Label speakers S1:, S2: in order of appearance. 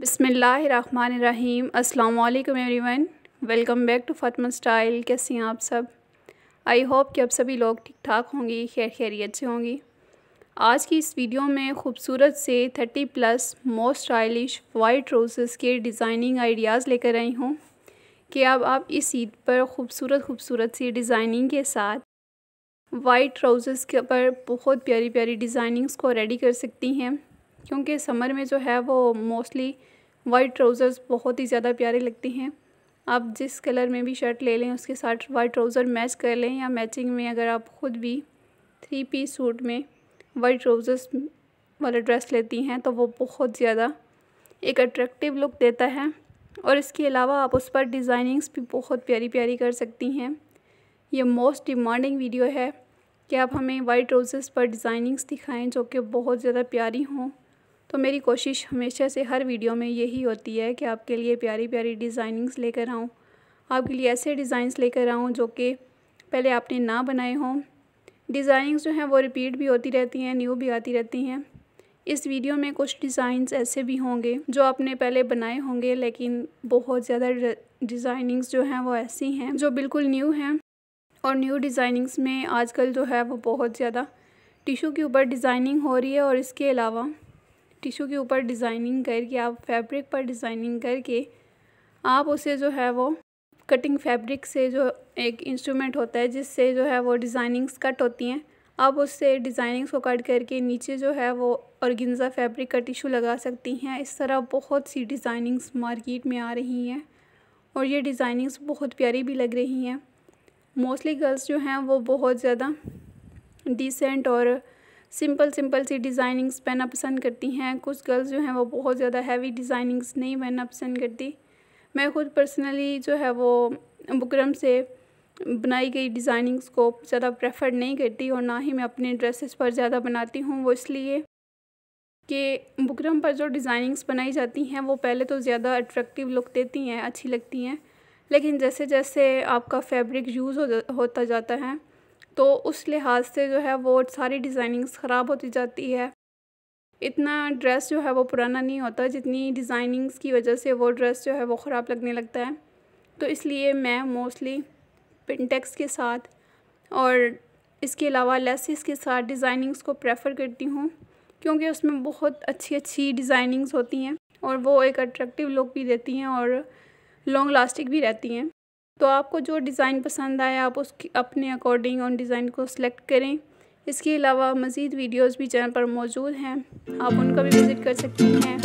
S1: बिसमीम वालेकुम everyone. Welcome back to Fatima style. कैसे हैं आप सब? आई होप कि अब सभी लोग ठीक ठाक होंगी खैर खैरियत से होंगी। आज की इस वीडियो में खूबसूरत से thirty plus most stylish white roses के डिज़ाइनिंग आइडियाज़ लेकर आई हूँ कि अब आप इस ईद पर खूबसूरत खूबसूरत सी डिज़ाइनिंग के साथ वाइट रोज़ेस के पर बहुत प्यारी प्यारी डिज़ाइनिंग्स को रेडी कर सकती हैं। क्योंकि समर में जो है वो मोस्टली वाइट ट्राउज़र्स बहुत ही ज़्यादा प्यारे लगती हैं। आप जिस कलर में भी शर्ट ले लें, उसके साथ वाइट ट्राउज़र मैच कर लें या मैचिंग में अगर आप ख़ुद भी थ्री पीस सूट में वाइट ट्राउज़र्स वाला ड्रेस लेती हैं तो वो बहुत ज़्यादा एक अट्रैक्टिव लुक देता है। और इसके अलावा आप उस पर डिज़ाइनिंग्स भी बहुत प्यारी प्यारी कर सकती हैं। ये मोस्ट डिमांडिंग वीडियो है कि आप हमें वाइट रोज़ेस पर डिज़ाइनिंग्स दिखाएँ जो कि बहुत ज़्यादा प्यारी हों। तो मेरी कोशिश हमेशा से हर वीडियो में यही होती है कि आपके लिए प्यारी प्यारी डिज़ाइनिंग्स लेकर आऊँ, आपके लिए ऐसे डिज़ाइंस लेकर आऊँ जो कि पहले आपने ना बनाए हों। डिज़ाइनिंग्स जो हैं वो रिपीट भी होती रहती हैं, न्यू भी आती रहती हैं। इस वीडियो में कुछ डिज़ाइंस ऐसे भी होंगे जो आपने पहले बनाए होंगे, लेकिन बहुत ज़्यादा डिज़ाइनिंग्स जो हैं वो ऐसी हैं जो बिल्कुल न्यू हैं। और न्यू डिज़ाइनिंग्स में आजकल जो है वो बहुत ज़्यादा टिशू के ऊपर डिज़ाइनिंग हो रही है और इसके अलावा टिशू के ऊपर डिज़ाइनिंग करके, आप फैब्रिक पर डिज़ाइनिंग करके, आप उसे जो है वो कटिंग फैब्रिक से जो एक इंस्ट्रूमेंट होता है, जिससे जो है वो डिज़ाइनिंग्स कट होती हैं। आप उससे डिज़ाइनिंग्स को कट करके नीचे जो है वो ऑर्गेन्जा फैब्रिक का टिशू लगा सकती हैं। इस तरह बहुत सी डिज़ाइनिंग्स मार्केट में आ रही हैं और ये डिज़ाइनिंग्स बहुत प्यारी भी लग रही हैं। मोस्टली गर्ल्स जो हैं वो बहुत ज़्यादा डिसेंट और सिंपल सिंपल सी डिज़ाइनिंग्स पहनना पसंद करती हैं। कुछ गर्ल्स जो हैं वो बहुत ज़्यादा हैवी डिज़ाइनिंग्स नहीं पहनना पसंद करती। मैं खुद पर्सनली जो है वो बुकरम से बनाई गई डिज़ाइनिंग्स को ज़्यादा प्रेफर नहीं करती और ना ही मैं अपने ड्रेसेस पर ज़्यादा बनाती हूँ। वो इसलिए कि बुकरम पर जो डिज़ाइनिंग्स बनाई जाती हैं, वो पहले तो ज़्यादा अट्रैक्टिव लुक देती हैं, अच्छी लगती हैं। लेकिन जैसे जैसे आपका फैब्रिक यूज़ हो होता जाता है तो उस लिहाज से जो है वो सारी डिज़ाइनिंग्स ख़राब होती जाती है। इतना ड्रेस जो है वो पुराना नहीं होता, जितनी डिज़ाइनिंग्स की वजह से वो ड्रेस जो है वो ख़राब लगने लगता है। तो इसलिए मैं मोस्टली पिनटेक्स के साथ और इसके अलावा लेसिस के साथ डिज़ाइनिंग्स को प्रेफर करती हूँ, क्योंकि उसमें बहुत अच्छी अच्छी डिज़ाइनिंग्स होती हैं और वो एक अट्रैक्टिव लुक भी देती हैं और लॉन्ग लास्टिक भी रहती हैं। तो आपको जो डिज़ाइन पसंद आए आप उसकी, अपने अकॉर्डिंग उन डिज़ाइन को सिलेक्ट करें। इसके अलावा मज़ीद वीडियोज़ भी चैनल पर मौजूद हैं। आप उनका भी विज़िट कर सकती हैं।